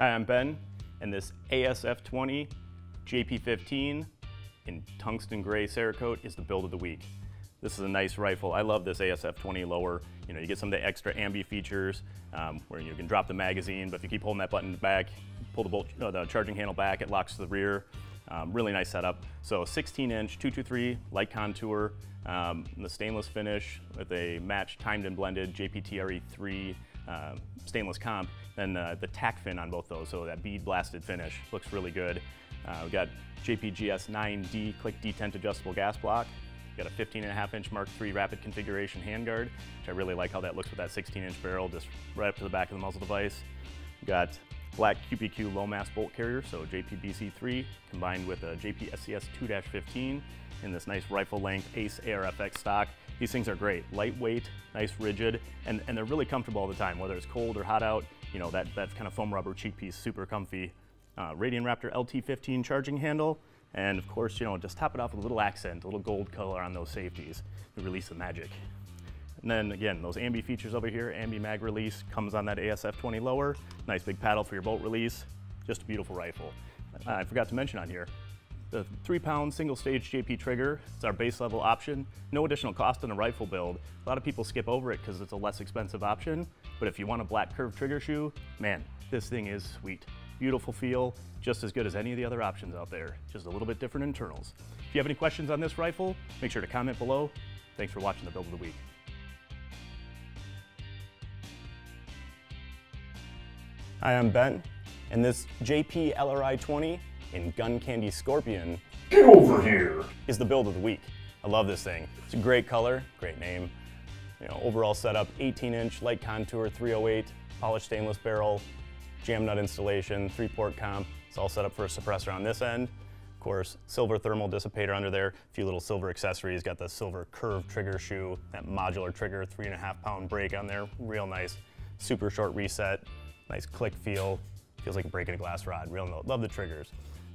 Hi, I'm Ben, and this ASF-20 JP-15 in tungsten gray Cerakote is the build of the week. This is a nice rifle. I love this ASF-20 lower. You know, you get some of the extra ambi features um, where you can drop the magazine, but if you keep holding that button back, pull the, bolt, uh, the charging handle back, it locks to the rear. Um, really nice setup. So 16 inch 223 light contour, um, the stainless finish with a matched timed and blended JPTRE3 uh, stainless comp, and uh, the tack fin on both those, so that bead blasted finish looks really good. Uh, we've got JPGS 9D click detent adjustable gas block. Got a 15 and a half inch Mark III rapid configuration handguard, which I really like how that looks with that 16 inch barrel just right up to the back of the muzzle device. We've got black QPQ low mass bolt carrier, so JPBC3 combined with a JPSCS 2-15 in this nice rifle length ACE ARFX stock. These things are great, lightweight, nice rigid, and, and they're really comfortable all the time, whether it's cold or hot out, you know, that, that kind of foam rubber cheek piece, super comfy. Uh, Radian Raptor LT15 charging handle, and of course, you know, just top it off with a little accent, a little gold color on those safeties to release the magic. And then again, those ambi features over here, ambi mag release comes on that ASF-20 lower, nice big paddle for your bolt release, just a beautiful rifle. Uh, I forgot to mention on here, the three pound single stage JP trigger, it's our base level option. No additional cost in a rifle build. A lot of people skip over it because it's a less expensive option, but if you want a black curved trigger shoe, man, this thing is sweet. Beautiful feel, just as good as any of the other options out there, just a little bit different internals. If you have any questions on this rifle, make sure to comment below. Thanks for watching the Build of the Week. Hi, I'm Ben, and this JP LRI 20 in Gun Candy Scorpion Get over here! is the build of the week. I love this thing. It's a great color, great name. You know, overall setup, 18 inch light contour 308, polished stainless barrel, jam nut installation, three port comp. It's all set up for a suppressor on this end. Of course, silver thermal dissipator under there, a few little silver accessories, got the silver curved trigger shoe, that modular trigger, three and a half pound brake on there, real nice. Super short reset, nice click feel, feels like breaking a glass rod, real note. Love the triggers.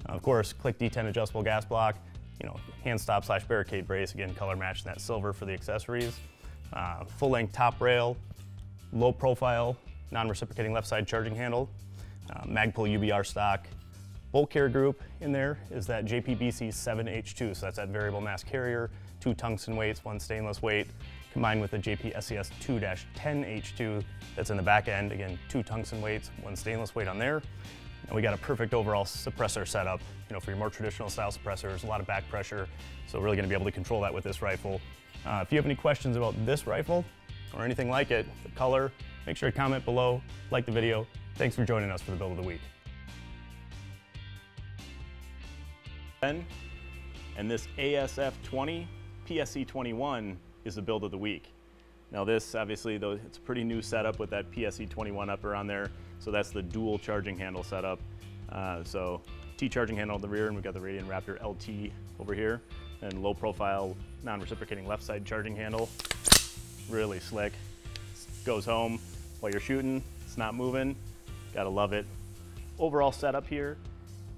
Of course, click detent adjustable gas block, you know, hand stop slash barricade brace, again, color matching that silver for the accessories. Uh, full length top rail, low profile, non-reciprocating left side charging handle, uh, Magpul UBR stock. Bolt carrier group in there is that JPBC 7H2, so that's that variable mass carrier, two tungsten weights, one stainless weight, combined with the JP SCS 2-10H2 that's in the back end. Again, two tungsten weights, one stainless weight on there. And we got a perfect overall suppressor setup, you know, for your more traditional style suppressors, a lot of back pressure, so really gonna be able to control that with this rifle. Uh, if you have any questions about this rifle or anything like it, the color, make sure to comment below, like the video. Thanks for joining us for the build of the week. Ben, and this ASF-20 PSC-21 is the build of the week. Now this, obviously, though, it's a pretty new setup with that PSC-21 upper on there. So that's the dual charging handle setup. Uh, so T charging handle on the rear, and we've got the Radian Raptor LT over here, and low profile, non-reciprocating left side charging handle. Really slick. Goes home while you're shooting, it's not moving. Gotta love it. Overall setup here,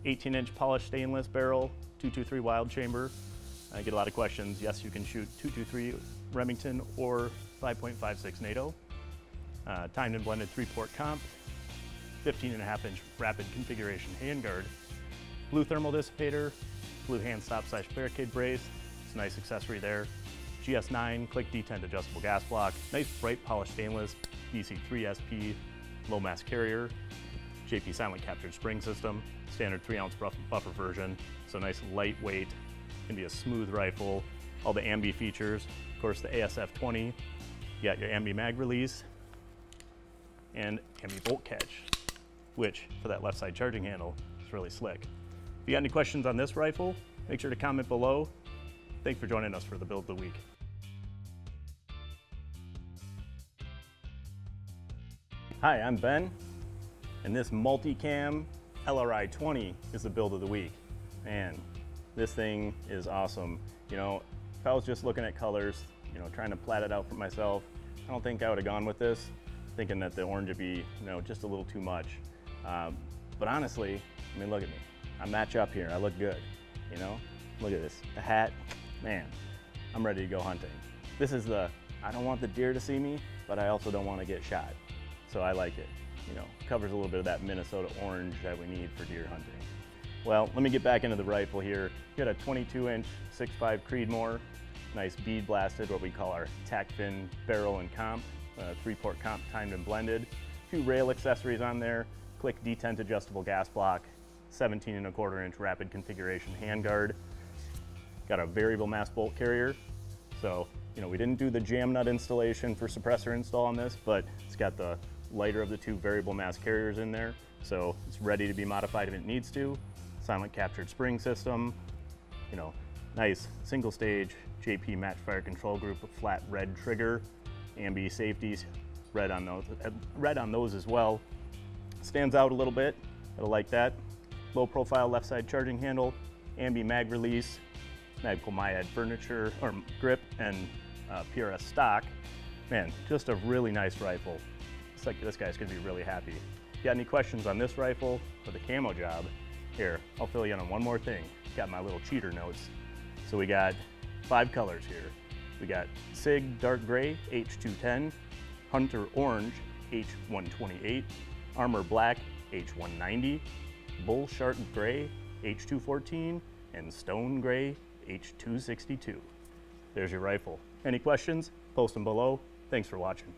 18 inch polished stainless barrel, 223 Wylde chamber. I get a lot of questions. Yes, you can shoot 223 Remington or 5.56 NATO. Uh, timed and blended three port comp, 15 and a half inch rapid configuration handguard, blue thermal dissipator, blue hand stop slash barricade brace. It's a nice accessory there. GS9 click detent adjustable gas block, nice bright polished stainless, BC3 SP, low mass carrier, JP silent captured spring system, standard three ounce buffer version. So nice lightweight, can be a smooth rifle, all the ambi features. Of course, the ASF-20, you got your ambi mag release and ambi bolt catch, which for that left side charging handle is really slick. If you got any questions on this rifle, make sure to comment below. Thanks for joining us for the build of the week. Hi, I'm Ben, and this multicam LRI 20 is the build of the week. Man, this thing is awesome. You know, if I was just looking at colors, you know, trying to plat it out for myself, I don't think I would have gone with this, thinking that the orange would be, you know, just a little too much. Um, but honestly, I mean, look at me. I match up here. I look good, you know? Look at this. The hat, man, I'm ready to go hunting. This is the, I don't want the deer to see me, but I also don't want to get shot. So I like it. you know, covers a little bit of that Minnesota orange that we need for deer hunting. Well, let me get back into the rifle here. Got a 22 inch 6.5 Creedmoor, nice bead blasted, what we call our tack fin barrel and comp, uh, three port comp timed and blended. Two rail accessories on there, click detent adjustable gas block, 17 and a quarter inch rapid configuration handguard. Got a variable mass bolt carrier. So, you know, we didn't do the jam nut installation for suppressor install on this, but it's got the lighter of the two variable mass carriers in there. So it's ready to be modified if it needs to. Silent captured spring system, you know, nice single stage JP match fire control group, flat red trigger, ambi safeties, red on those, uh, red on those as well. Stands out a little bit, I like that. Low profile left side charging handle, ambi mag release, Magpul MIAD furniture or grip and uh, PRS stock. Man, just a really nice rifle. It's like this guy's gonna be really happy. If you got any questions on this rifle or the camo job, here, I'll fill you in on one more thing. Got my little cheater notes. So we got five colors here. We got SIG Dark Gray H210, Hunter Orange H128, Armor Black H190, Bull Shark Gray H214, and Stone Gray H262. There's your rifle. Any questions? Post them below. Thanks for watching.